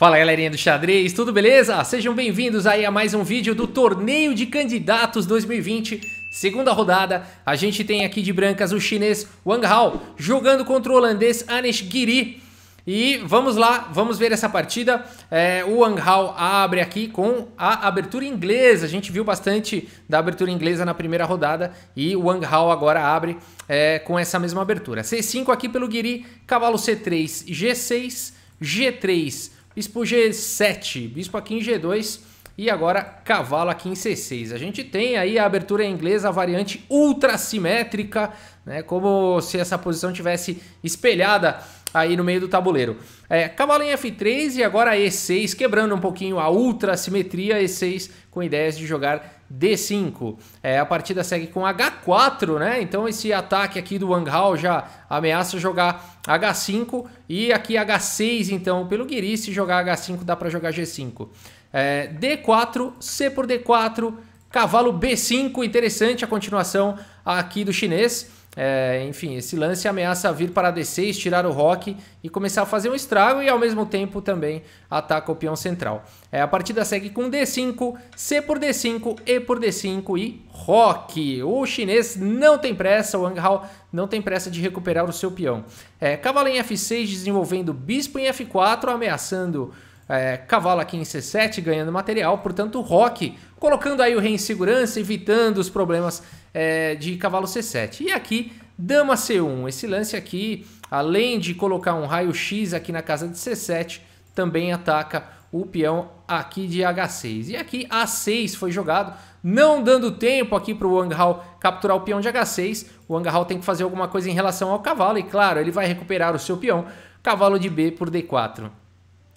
Fala galerinha do xadrez, tudo beleza? Sejam bem-vindos aí a mais um vídeo do Torneio de Candidatos 2020, segunda rodada. A gente tem aqui de brancas o chinês Wang Hao jogando contra o holandês Anish Giri. E vamos lá, vamos ver essa partida. É, o Wang Hao abre aqui com a abertura inglesa. A gente viu bastante da abertura inglesa na primeira rodada e o Wang Hao agora abre é, com essa mesma abertura. C5 aqui pelo Giri, cavalo C3, G6, G3, Bispo G7, bispo aqui em G2 e agora cavalo aqui em C6. A gente tem aí a abertura inglesa, a variante ultra simétrica, né, como se essa posição tivesse espelhada aí no meio do tabuleiro. É, cavalo em F3 e agora E6, quebrando um pouquinho a ultra simetria, E6 com ideias de jogar D5. É, a partida segue com H4, né? Então esse ataque aqui do Wang Hao já ameaça jogar H5 e aqui H6, então pelo Guiri, se jogar H5 dá para jogar G5. É, D4, C por D4, cavalo B5, interessante a continuação aqui do chinês. É, enfim, esse lance ameaça vir para D6, tirar o roque e começar a fazer um estrago e ao mesmo tempo também ataca o peão central. É, a partida segue com D5, C por D5, E por D5 e roque. O chinês não tem pressa, o Wang Hao não tem pressa de recuperar o seu peão. É, cavalo em F6 desenvolvendo bispo em F4, ameaçando é, cavalo aqui em C7 ganhando material, portanto roque colocando aí o rei em segurança, evitando os problemas é, de cavalo C7. E aqui, dama C1. Esse lance aqui, além de colocar um raio X aqui na casa de C7, também ataca o peão aqui de H6. E aqui A6 foi jogado, não dando tempo aqui para o Wang Hao capturar o peão de H6. O Wang Hao tem que fazer alguma coisa em relação ao cavalo e claro, ele vai recuperar o seu peão. Cavalo de B por D4.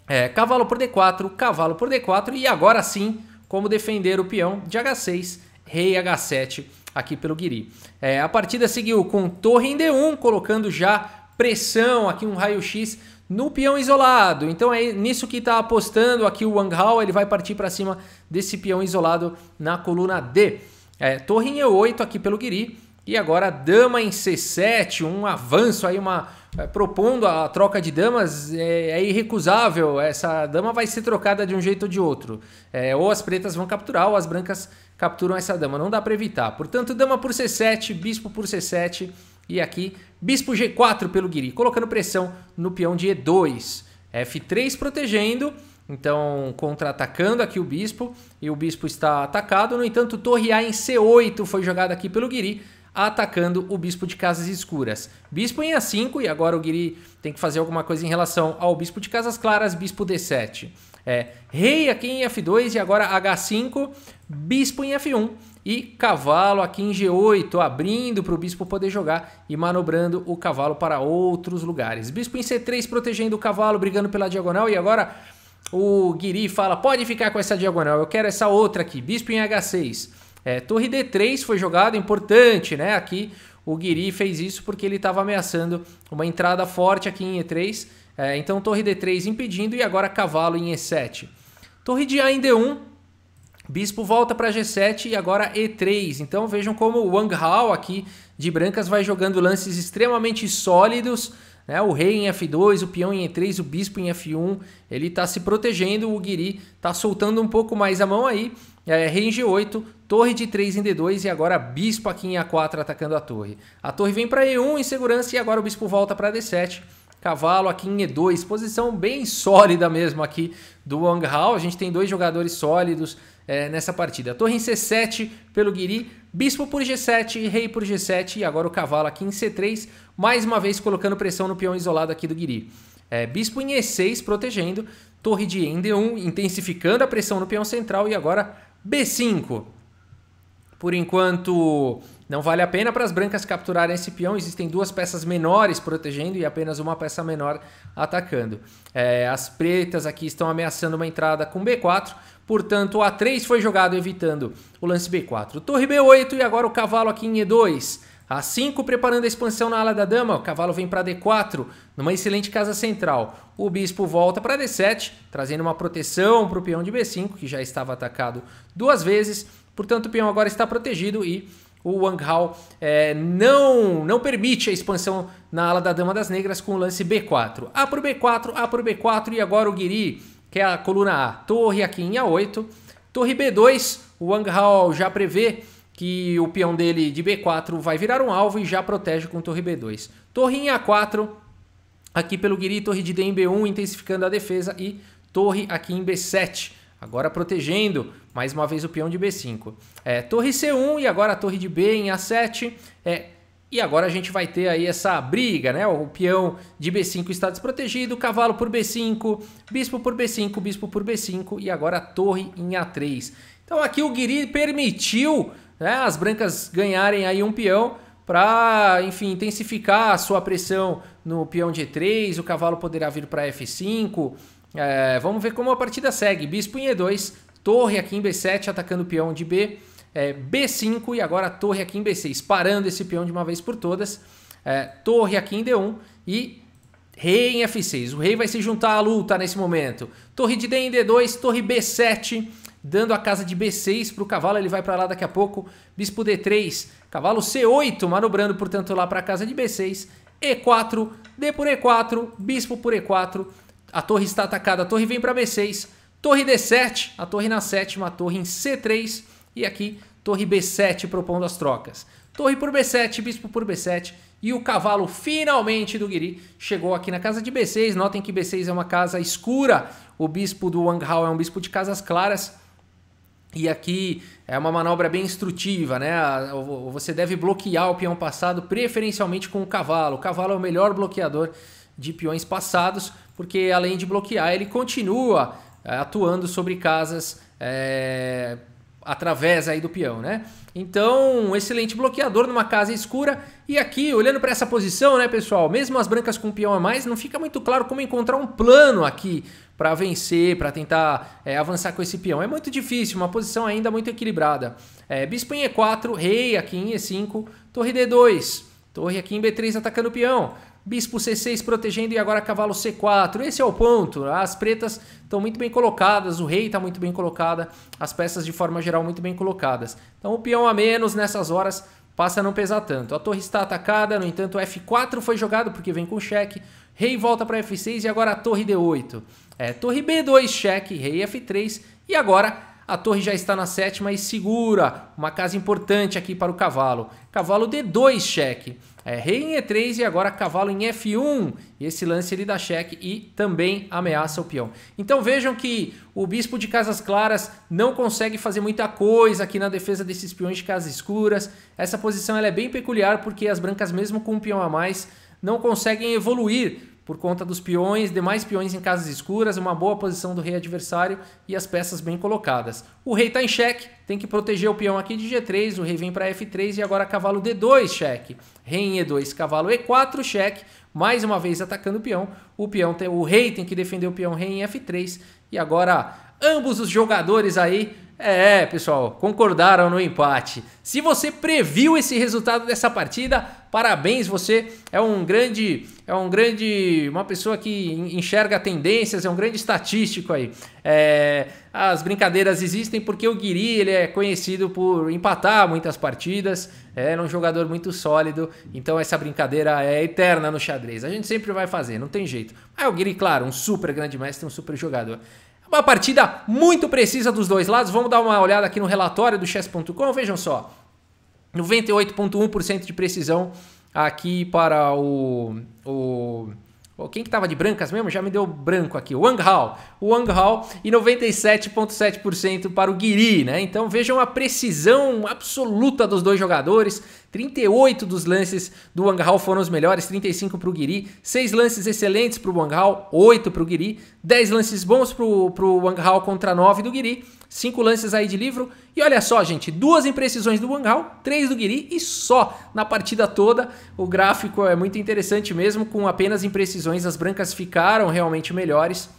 É, cavalo por D4, cavalo por D4 e agora sim, como defender o peão de H6, rei H7 aqui pelo Guiri. É, a partida seguiu com torre em D1, colocando já pressão, aqui um raio-x no peão isolado. Então é nisso que está apostando aqui o Wang Hao, ele vai partir para cima desse peão isolado na coluna D. É, torre em E8 aqui pelo Guiri. E agora dama em C7, um avanço aí, uma é, propondo a troca de damas, é, é, irrecusável. Essa dama vai ser trocada de um jeito ou de outro. É, ou as pretas vão capturar, ou as brancas capturam essa dama. Não dá para evitar. Portanto, dama por C7, bispo por C7 e aqui bispo G4 pelo Guiri, colocando pressão no peão de E2. F3 protegendo, então contra-atacando aqui o bispo e o bispo está atacado. No entanto, torre A em C8 foi jogada aqui pelo Guiri, atacando o bispo de casas escuras. Bispo em A5 e agora o Guiri tem que fazer alguma coisa em relação ao bispo de casas claras, bispo D7. É, rei aqui em F2 e agora H5, bispo em F1 e cavalo aqui em G8, abrindo para o bispo poder jogar e manobrando o cavalo para outros lugares. Bispo em C3 protegendo o cavalo, brigando pela diagonal e agora o Guiri fala, pode ficar com essa diagonal, eu quero essa outra aqui, bispo em H6. É, torre D3 foi jogado, importante, né? Aqui o Guiri fez isso porque ele estava ameaçando uma entrada forte aqui em E3, é, então torre D3 impedindo e agora cavalo em E7. Torre de A em D1, bispo volta para G7 e agora E3. Então vejam como o Wang Hao aqui de brancas vai jogando lances extremamente sólidos. Né? O rei em F2, o peão em E3, o bispo em F1. Ele está se protegendo, o Guiri está soltando um pouco mais a mão aí. É, rei em G8, torre de 3 em D2 e agora bispo aqui em A4 atacando a torre. A torre vem para E1 em segurança e agora o bispo volta para D7. Cavalo aqui em E2, posição bem sólida mesmo aqui do Wang Hao. A gente tem dois jogadores sólidos é, nessa partida. Torre em C7 pelo Guiri, bispo por G7, rei por G7 e agora o cavalo aqui em C3, mais uma vez colocando pressão no peão isolado aqui do Guiri. É, bispo em E6 protegendo, torre de E em D1 intensificando a pressão no peão central e agora B5. Por enquanto, não vale a pena para as brancas capturarem esse peão. Existem duas peças menores protegendo e apenas uma peça menor atacando. É, as pretas aqui estão ameaçando uma entrada com B4. Portanto, o A3 foi jogado evitando o lance B4. Torre B8 e agora o cavalo aqui em E2. A5 preparando a expansão na ala da dama, o cavalo vem para D4, numa excelente casa central. O bispo volta para D7, trazendo uma proteção para o peão de B5, que já estava atacado duas vezes. Portanto, o peão agora está protegido e o Wang Hao é, não, não permite a expansão na ala da Dama das Negras com o lance B4. A por B4, A por B4 e agora o Guiri que é a coluna A. Torre aqui em A8. Torre B2, o Wang Hao já prevê que o peão dele de B4 vai virar um alvo e já protege com torre B2. Torre em A4, aqui pelo Guiri, torre de D em B1, intensificando a defesa e torre aqui em B7, agora protegendo mais uma vez o peão de B5. É, torre C1 e agora a torre de B em A7. É, e agora a gente vai ter aí essa briga, né? O peão de B5 está desprotegido, cavalo por B5, bispo por B5, bispo por B5 e agora a torre em A3. Então aqui o Guiri permitiu né, as brancas ganharem aí um peão para, enfim, intensificar a sua pressão no peão de E3, o cavalo poderá vir para F5. É, vamos ver como a partida segue. Bispo em E2, torre aqui em B7 atacando o peão de B, é, B5 e agora torre aqui em B6, parando esse peão de uma vez por todas. É, torre aqui em D1 e rei em F6. O rei vai se juntar à luta nesse momento. Torre de D em D2, torre B7 dando a casa de B6 para o cavalo, ele vai para lá daqui a pouco, bispo D3, cavalo C8, manobrando, portanto, lá para a casa de B6, E4, D por E4, bispo por E4, a torre está atacada, a torre vem para B6, torre D7, a torre na sétima, a torre em C3, e aqui torre B7 propondo as trocas. Torre por B7, bispo por B7, e o cavalo finalmente do Guiri chegou aqui na casa de B6. Notem que B6 é uma casa escura, o bispo do Wang Hao é um bispo de casas claras. E aqui é uma manobra bem instrutiva, né? Você deve bloquear o peão passado, preferencialmente com o cavalo. O cavalo é o melhor bloqueador de peões passados, porque além de bloquear, ele continua é, atuando sobre casas é, através aí do peão, né? Então, um excelente bloqueador numa casa escura. E aqui, olhando para essa posição, né, pessoal? Mesmo as brancas com peão a mais, não fica muito claro como encontrar um plano aqui para vencer, para tentar é, avançar com esse peão. É muito difícil, uma posição ainda muito equilibrada. É, bispo em E4, rei aqui em E5, torre D2, torre aqui em B3 atacando o peão. Bispo C6 protegendo e agora cavalo C4. Esse é o ponto. As pretas estão muito bem colocadas, o rei está muito bem colocada, as peças de forma geral muito bem colocadas. Então o peão a menos nessas horas passa a não pesar tanto. A torre está atacada, no entanto, F4 foi jogado porque vem com cheque. Rei volta para F6 e agora a torre D8. É, torre B2, cheque, rei F3 e agora a torre já está na sétima e segura. Uma casa importante aqui para o cavalo. Cavalo D2, cheque. É, rei em E3 e agora cavalo em F1. E esse lance ele dá cheque e também ameaça o peão. Então vejam que o bispo de casas claras não consegue fazer muita coisa aqui na defesa desses peões de casas escuras. Essa posição ela é bem peculiar porque as brancas mesmo com um peão a mais não conseguem evoluir por conta dos peões, demais peões em casas escuras, uma boa posição do rei adversário e as peças bem colocadas. O rei está em xeque, tem que proteger o peão aqui de G3, o rei vem para F3 e agora cavalo D2, xeque. Rei em E2, cavalo E4, xeque, mais uma vez atacando o peão. O peão tem, o rei tem que defender o peão rei em F3 e agora ambos os jogadores aí é, pessoal, concordaram no empate. Se você previu esse resultado dessa partida, parabéns, você é um grande, é um grande, uma pessoa que enxerga tendências, é um grande estatístico aí. É, as brincadeiras existem porque o Guiri ele é conhecido por empatar muitas partidas, é um jogador muito sólido, então essa brincadeira é eterna no xadrez. A gente sempre vai fazer, não tem jeito. Mas o Guiri, claro, um super grande mestre, um super jogador. Uma partida muito precisa dos dois lados. Vamos dar uma olhada aqui no relatório do chess.com. Vejam só. 98,1% de precisão aqui para o, o quem que tava de brancas mesmo? Já me deu branco aqui. Wang Hao. Wang Hao e 97,7% para o Guiri, né? Então vejam a precisão absoluta dos dois jogadores. 38 dos lances do Wang Hao foram os melhores, 35 para o Guiri. 6 lances excelentes para o Wang Hao, 8 para o Guiri. 10 lances bons para o Wang Hao contra 9 do Guiri. 5 lances aí de livro. E olha só, gente, duas imprecisões do Wang Hao, três do Guiri e só na partida toda. O gráfico é muito interessante mesmo, com apenas imprecisões as brancas ficaram realmente melhores.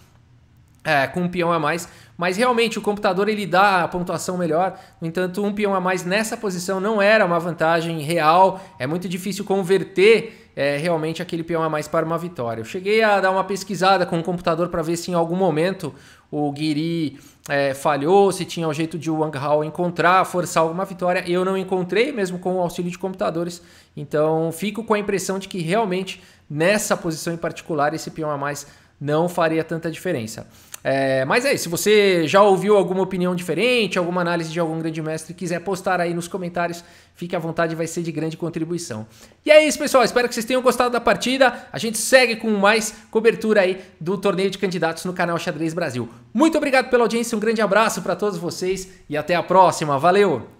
É, com um peão a mais, mas realmente o computador ele dá a pontuação melhor. No entanto, um peão a mais nessa posição não era uma vantagem real. É muito difícil converter é, realmente aquele peão a mais para uma vitória. Eu cheguei a dar uma pesquisada com o computador para ver se em algum momento o Guiri é, falhou, se tinha o jeito de Wang Hao encontrar, forçar alguma vitória. Eu não encontrei, mesmo com o auxílio de computadores. Então fico com a impressão de que realmente nessa posição em particular esse peão a mais não faria tanta diferença. É, mas é isso, se você já ouviu alguma opinião diferente, alguma análise de algum grande mestre quiser postar aí nos comentários, fique à vontade, vai ser de grande contribuição. E é isso, pessoal, espero que vocês tenham gostado da partida. A gente segue com mais cobertura aí do torneio de candidatos no canal Xadrez Brasil. Muito obrigado pela audiência, um grande abraço para todos vocês e até a próxima. Valeu!